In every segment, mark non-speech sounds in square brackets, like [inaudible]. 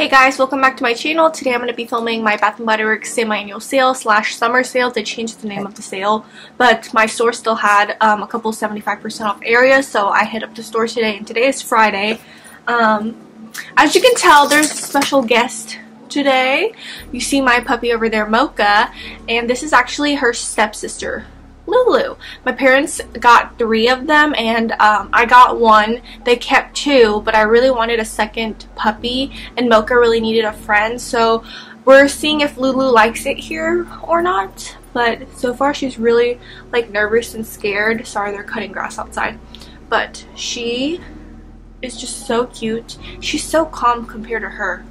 Hey guys, welcome back to my channel. Today I'm going to be filming my Bath & Body Works semi-annual sale slash summer sale. They changed the name of the sale, but my store still had um, a couple 75% off areas, so I hit up the store today, and today is Friday. Um, as you can tell, there's a special guest today. You see my puppy over there, Mocha, and this is actually her stepsister. Lulu. My parents got three of them and um, I got one. They kept two, but I really wanted a second puppy and Mocha really needed a friend. So we're seeing if Lulu likes it here or not. But so far she's really like nervous and scared. Sorry, they're cutting grass outside. But she is just so cute. She's so calm compared to her.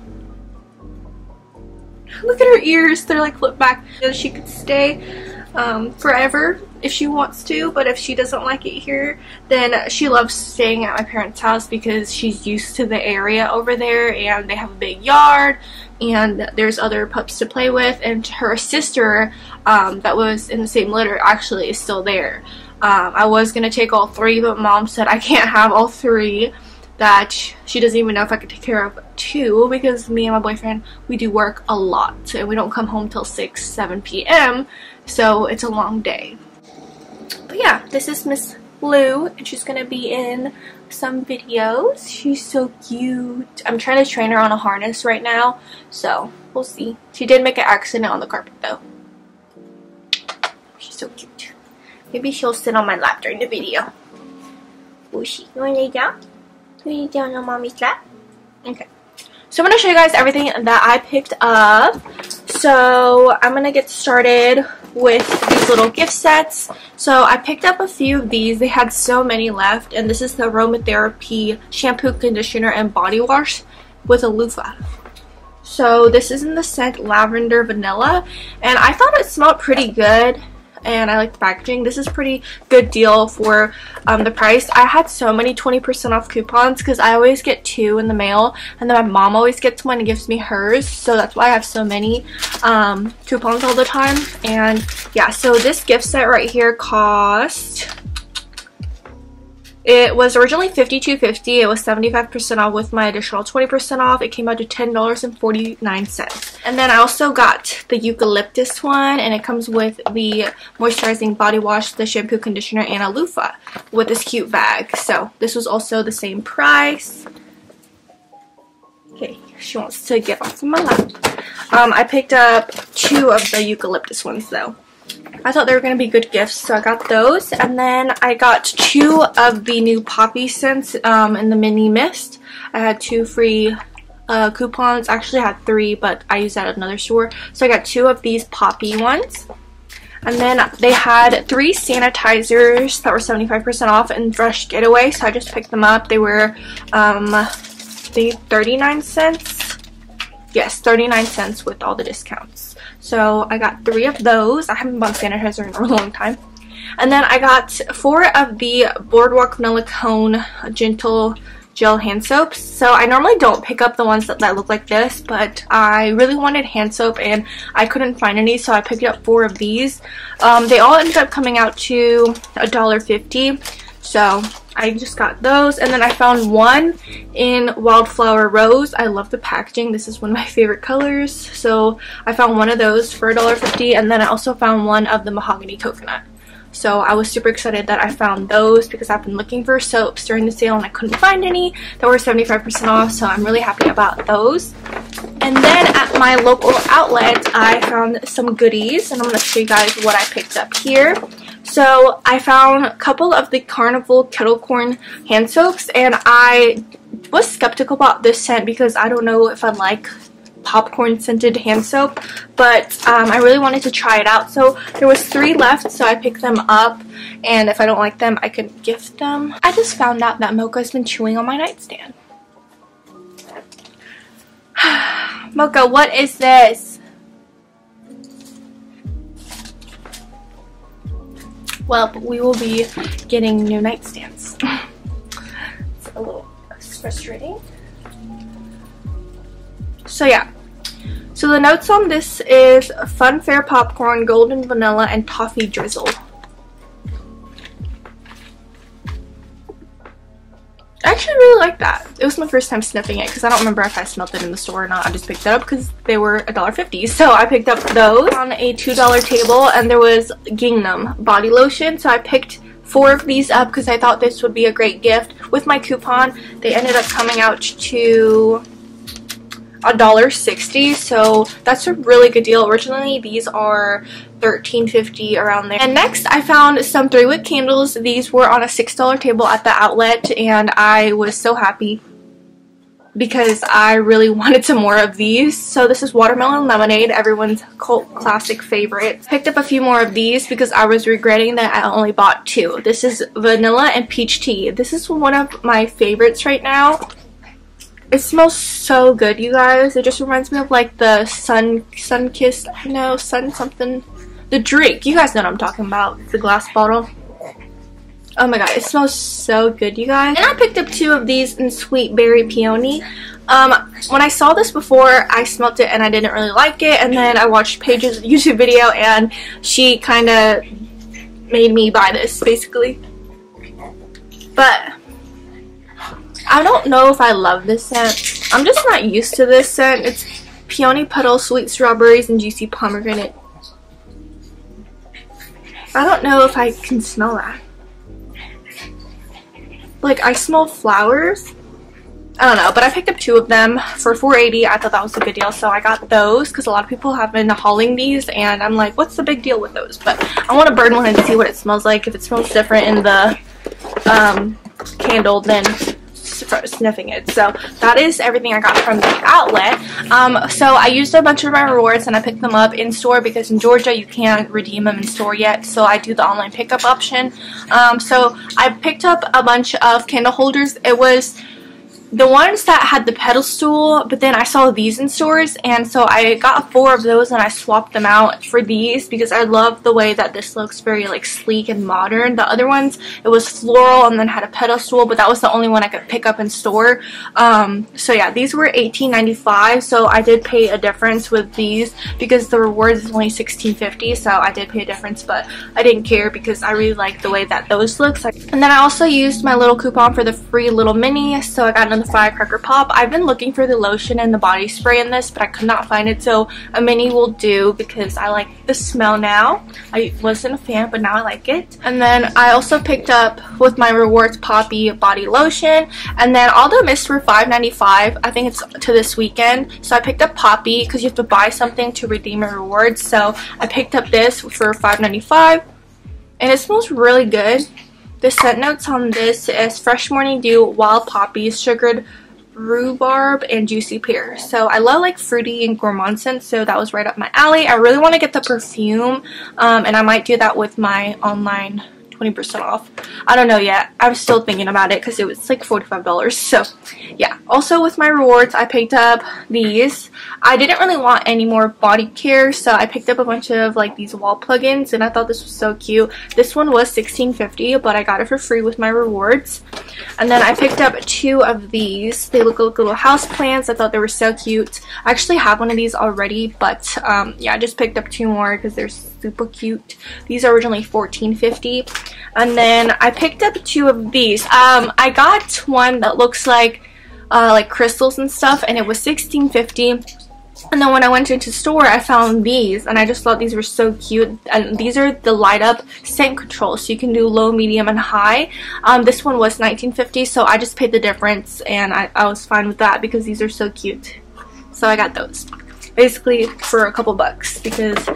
Look at her ears. They're like flipped back. She could stay um, forever if she wants to, but if she doesn't like it here, then she loves staying at my parents' house because she's used to the area over there and they have a big yard and there's other pups to play with and her sister um, that was in the same litter actually is still there. Um, I was going to take all three, but mom said I can't have all three that she doesn't even know if I could take care of two because me and my boyfriend, we do work a lot and we don't come home till 6, 7 p.m. So it's a long day. But yeah, this is Miss Blue and she's going to be in some videos. She's so cute. I'm trying to train her on a harness right now, so we'll see. She did make an accident on the carpet though. She's so cute. Maybe she'll sit on my lap during the video. Will she? Want to lay down? Lay down on mommy's lap? Okay. So I'm going to show you guys everything that I picked up. So I'm going to get started with these little gift sets. So I picked up a few of these. They had so many left. And this is the Aromatherapy shampoo, conditioner, and body wash with a loofah. So this is in the scent Lavender Vanilla. And I thought it smelled pretty good and I like the packaging. This is pretty good deal for um, the price. I had so many 20% off coupons because I always get two in the mail and then my mom always gets one and gives me hers. So that's why I have so many um, coupons all the time. And yeah, so this gift set right here cost it was originally $52.50. It was 75% off with my additional 20% off. It came out to $10.49. And then I also got the eucalyptus one and it comes with the moisturizing body wash, the shampoo, conditioner, and a loofah with this cute bag. So this was also the same price. Okay, she wants to get off of my lap. Um, I picked up two of the eucalyptus ones though. I thought they were going to be good gifts, so I got those. And then I got two of the new Poppy scents um, in the Mini Mist. I had two free uh, coupons. Actually, I had three, but I used that at another store. So I got two of these Poppy ones. And then they had three sanitizers that were 75% off in Fresh Getaway, so I just picked them up. They were, um, I think 39 cents. Yes, 39 cents with all the discounts. So I got three of those. I haven't bought sanitizer in a [laughs] long time. And then I got four of the Boardwalk Vanilla Cone Gentle Gel Hand Soaps. So I normally don't pick up the ones that, that look like this, but I really wanted hand soap and I couldn't find any, so I picked up four of these. Um, they all ended up coming out to $1.50. So I just got those. And then I found one in Wildflower Rose. I love the packaging. This is one of my favorite colors. So I found one of those for $1.50. And then I also found one of the Mahogany Coconut. So I was super excited that I found those because I've been looking for soaps during the sale and I couldn't find any that were 75% off. So I'm really happy about those. And then at my local outlet, I found some goodies. And I'm going to show you guys what I picked up here. So I found a couple of the Carnival Kettle Corn hand soaps and I was skeptical about this scent because I don't know if I like popcorn scented hand soap but um, I really wanted to try it out so there was three left so I picked them up and if I don't like them I could gift them. I just found out that Mocha's been chewing on my nightstand. [sighs] Mocha what is this? well, we will be getting new nightstands. [laughs] it's a little frustrating. So yeah. So the notes on this is fun fair popcorn, golden vanilla, and toffee drizzle. I actually really like that. It was my first time sniffing it because I don't remember if I smelled it in the store or not. I just picked it up because they were $1.50. [laughs] So I picked up those on a $2 table and there was Gingham body lotion. So I picked four of these up because I thought this would be a great gift. With my coupon, they ended up coming out to a dollar sixty so that's a really good deal originally these are $13.50 around there and next I found some three wick candles these were on a six dollar table at the outlet and I was so happy because I really [laughs] wanted some more of these. So this is Watermelon Lemonade, everyone's cult classic favorite. Picked up a few more of these because I was regretting that I only bought two. This is Vanilla and Peach Tea. This is one of my favorites right now. It smells so good, you guys. It just reminds me of like the sun, sun kiss, no, sun something. The drink. You guys know what I'm talking about. The glass bottle. Oh my god, it smells so good, you guys. And I picked up two of these in Sweet Berry Peony. Um, when I saw this before, I smelt it and I didn't really like it. And then I watched Paige's YouTube video and she kind of made me buy this, basically. But I don't know if I love this scent. I'm just not used to this scent. It's peony petal, sweet strawberries, and juicy pomegranate. I don't know if I can smell that. Like, I smell flowers. I don't know, but I picked up two of them for 4.80. I thought that was a good deal, so I got those because a lot of people have been hauling these, and I'm like, what's the big deal with those? But I want to burn one and see what it smells like. If it smells different in the um, candle, then sniffing it. So that is everything I got from the outlet. Um, so I used a bunch of my rewards and I picked them up in store because in Georgia you can't redeem them in store yet. So I do the online pickup option. Um, so I picked up a bunch of candle holders. It was the ones that had the pedestal, but then I saw these in stores, and so I got four of those and I swapped them out for these because I love the way that this looks very like sleek and modern. The other ones, it was floral and then had a pedestal, but that was the only one I could pick up in store. Um, so yeah, these were $18.95, so I did pay a difference with these because the rewards is only $16.50, so I did pay a difference, but I didn't care because I really like the way that those look. And then I also used my little coupon for the free little mini, so I got another the Firecracker Pop. I've been looking for the lotion and the body spray in this, but I could not find it, so a mini will do because I like the smell now. I wasn't a fan, but now I like it. And then I also picked up with my Rewards Poppy body lotion, and then all the mists were $5.95. I think it's to this weekend, so I picked up Poppy because you have to buy something to redeem a reward, so I picked up this for $5.95, and it smells really good. The scent notes on this is Fresh Morning Dew, Wild Poppies, Sugared rhubarb and juicy pear. So i love like fruity and gourmand scents so that was right up my alley. I really want to get the perfume um, and i might do that with my online 20% off. I don't know yet. I'm still thinking about it because it was like $45. So yeah. Also with my rewards, I picked up these. I didn't really want any more body care, so I picked up a bunch of like these wall plugins and I thought this was so cute. This one was $16.50, but I got it for free with my rewards. And then I picked up two of these. They look like little house plants. I thought they were so cute. I actually have one of these already, but um, yeah, I just picked up two more because they're super cute. These are originally $14.50. And then I picked up two of these. Um, I got one that looks like uh, like crystals and stuff, and it was $16.50. And then when I went into store, I found these, and I just thought these were so cute. And these are the light up scent control, so you can do low, medium, and high. Um, this one was $19.50, so I just paid the difference, and I, I was fine with that because these are so cute. So I got those basically for a couple bucks because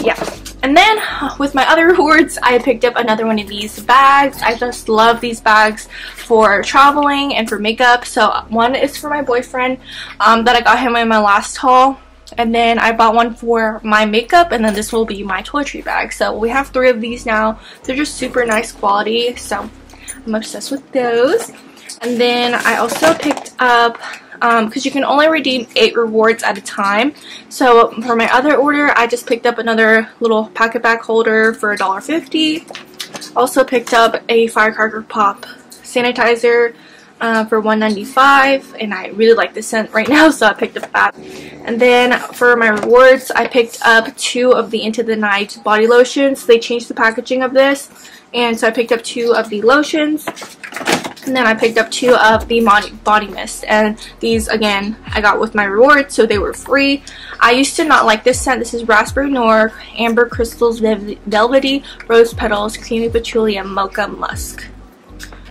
yeah and then with my other [laughs] rewards I picked up another one of these bags. I just love these bags for traveling and for makeup. So one is for my boyfriend um, that I got him in my last haul. And then I bought one for my makeup and then this will be my toiletry bag. So we have three of these now. They're just super nice quality so I'm obsessed with those. And then I also picked up because um, you can only redeem 8 rewards at a time. So for my other order, I just picked up another little pocket bag holder for $1.50. Also picked up a Firecracker Pop sanitizer uh, for $1.95 and I really like the scent right [laughs] now so I picked up that. And then for my rewards I picked up two of the Into the Night body lotions. They changed the packaging of this and so I picked up two of the lotions And then I picked up two of the body mist. And these, again, I got with my rewards, so they were free. I used to not like this scent. This is Raspberry Noir, Amber Crystals, Velvety, Rose Petals, Creamy Patchouli, and Mocha Musk.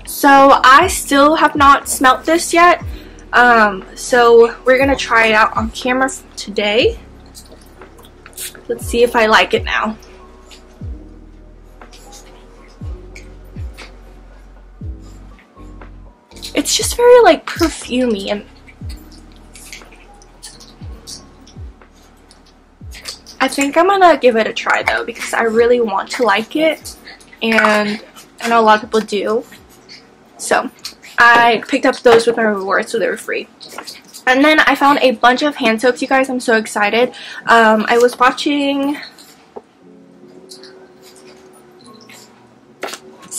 So I still have not smelt this yet. Um, so we're going to try it out on camera today. Let's see if I like it now. It's just very like perfumey and I think I'm gonna give it a try though because I really want to like it and I know a lot of people do. So I picked up those with my rewards so they were free. And then I found a bunch of hand soaps, you guys. I'm so excited. Um, I was watching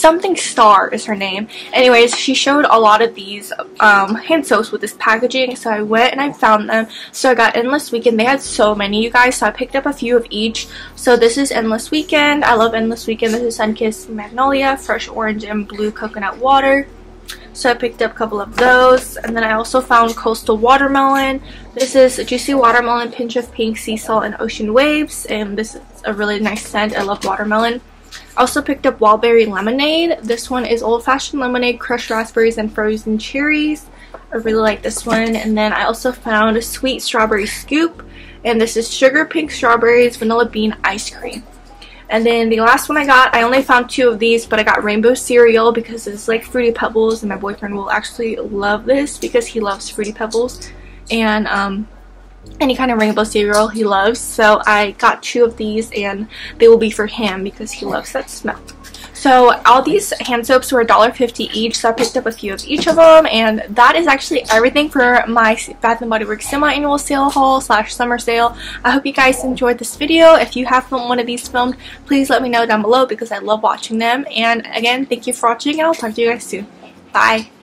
something star is her name anyways she showed a lot of these um, hand soaps with this packaging so I went and I found them so I got Endless Weekend they had so many you guys so I picked up a few of each so this is Endless Weekend I love Endless Weekend this is Sunkissed Magnolia Fresh Orange and Blue Coconut Water so I picked up a couple of those. And then I also found Coastal Watermelon. This is Juicy Watermelon, Pinch of Pink, Sea Salt, and Ocean Waves. And this is a really nice scent. I love watermelon. I also picked up Wildberry Lemonade. This one is Old Fashioned Lemonade, Crushed Raspberries, and Frozen Cherries. I really like this one. And then I also found a Sweet Strawberry Scoop. And this is Sugar Pink Strawberries, Vanilla Bean Ice Cream. And then the last one I got, I only found two of these, but I got rainbow cereal because it's like Fruity Pebbles, and my boyfriend will actually love this because he loves Fruity Pebbles. And um, any kind of rainbow cereal he loves. So I got two of these, and they will be for him because he loves that smell. So all these hand soaps were $1.50 each, so I picked up a few of each of them, and that is actually everything for my Bath & Body Works semi-annual sale haul slash summer sale. I hope you guys enjoyed this video. If you have one of these filmed, please let me know down below because I love watching them. And again, thank you for watching, and I'll talk to you guys soon. Bye!